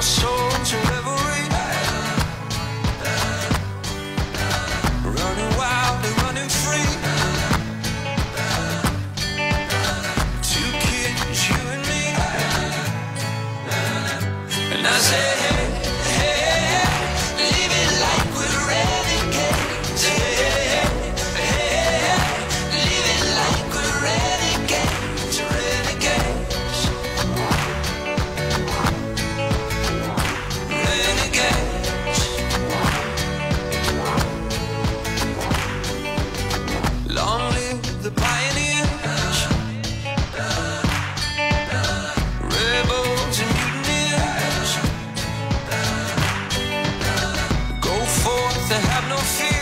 our revelry. Running wild running free. Two kids, you and me. And I say, hey. To have no fear.